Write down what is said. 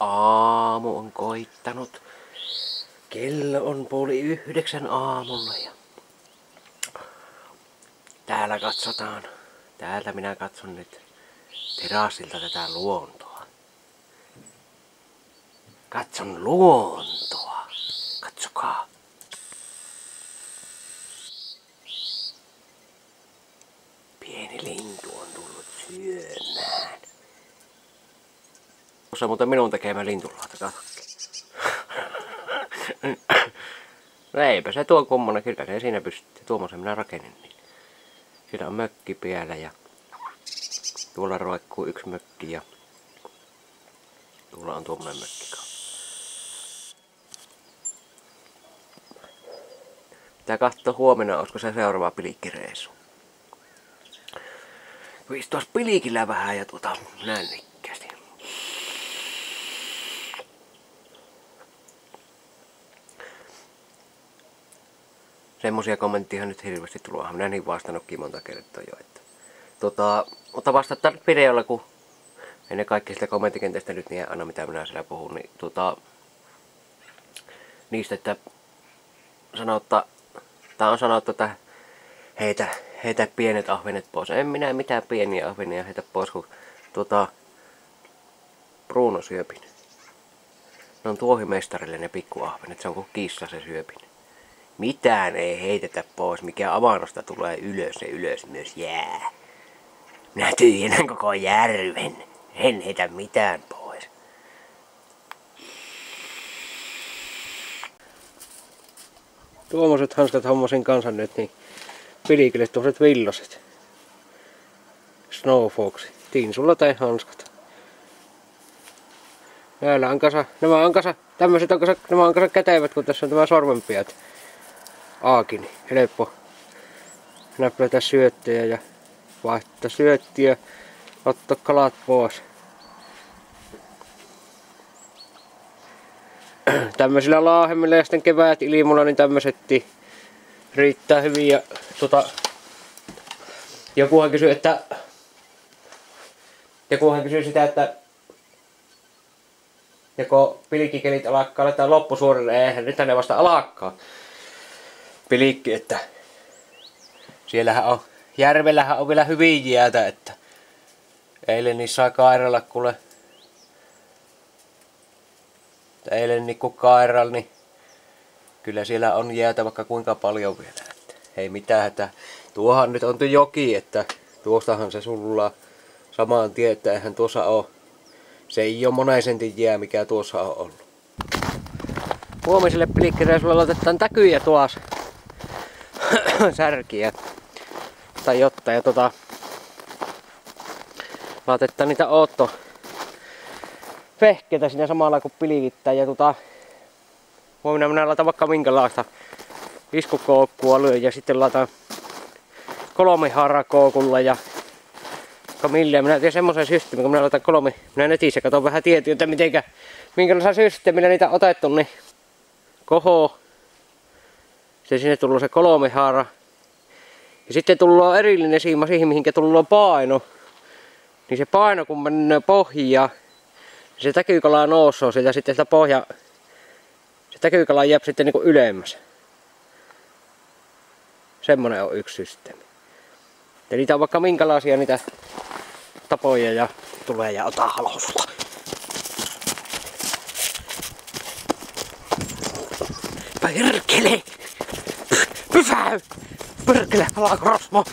aamu on koittanut. Kello on puoli yhdeksän aamulla ja täällä katsotaan. Täältä minä katson nyt terassilta tätä luontoa. Katson luontoa. Katsokaa. Pieni lintu on tullut syömään. Tuossa muuten minun tekemä lintulaata, katsokin. No eipä se tuo kummonen, kyllä se siinä pystyy. Tuommoisen minä rakennin. Niin. Siinä on mökki vielä ja tuolla roikkuu yksi mökki ja tuolla on tuommoinen mökki. Tää katso huomenna, olisiko se seuraava pilikkireissu. Kun istuas pilikillä vähän ja tuota nännikkästi. Semmosia kommentteja nyt hirveästi tullut. Minä niin vastannutkin monta kertaa jo. Että, tota, mutta vasta videolla, kun ennen kaikkea sitä kommenttikentästä nyt niin anna mitä minä siellä puhun, niin tota, niistä, että sanotta, tää on sanottu, että heitä, heitä pienet ahvenet pois. En minä mitään pieniä ahvenia heitä pois, kun tota, Bruno syöpin. Ne on tuohimestarille ne pikkuahvenet, se on kuin kissa se syöpin. Mitään ei heitetä pois, mikä avannosta tulee ylös, se ylös myös jää. Minä tyhjennän koko järven. En heitä mitään pois. Tuommoiset hanskat hommasin kanssa nyt, niin pilikille tuommoiset villoset. Snowfox. Tinsulla tai hanskat. Näillä on kasa, nämä on kasa, tämmöiset on kasa, nämä on kasa kätevät, kun tässä on tämä sormenpiat. Aakin, helppo näppätä syöttejä ja vaihtaa syöttiä, ottaa kalat pois. Tämmöisillä laahemmilla ja sitten kevät ilmulla, niin tämmöset riittää hyvin. Ja, tota, jokuhan kysyy, että jokuhan kysyy sitä, että joko pilkkikelit alkaa laittaa loppusuorille, eihän nyt ne vasta alakkaa. Pilikki, että siellähän on, järvellähän on vielä hyvin jäätä, että eilen niissä sai kairalla kuule eilen niin kun kairalla, niin kyllä siellä on jäätä vaikka kuinka paljon vielä. Että ei mitään, että tuohan nyt on tuo joki, että tuostahan se sulla samaan tien, että eihän tuossa ole, se ei ole monen sentin jää, mikä tuossa on ollut. Huomiselle pilikkireisulle laitetaan täkyjä tuossa särkiä tai jotta ja tota laitetaan niitä ootto vehkeitä siinä samalla kuin pilivittää ja tota huomenna minä laitan vaikka minkälaista iskukoukkua lyö ja sitten laitan kolmiharakoukulla ja millä. Minä teen semmoisen systeemin, kun minä laitan kolmi, minä netissä katson vähän tietoa, että mitenkä, minkälaisella systeemillä niitä otettu, niin koho, se sinne tulee se kolmihaara, ja sitten tulee erillinen siima siihen, mihinkä tulee paino, niin se paino kun menee pohjaan, se täkykala nousee sieltä sitten sitä pohja, se täkykala jää sitten niinku ylemmäs. Semmonen on yksi systeemi. Ja niitä on vaikka minkälaisia niitä tapoja ja tulee ja ota halousulla. Perkele! Pysäy! Perkele, alaa rosmo!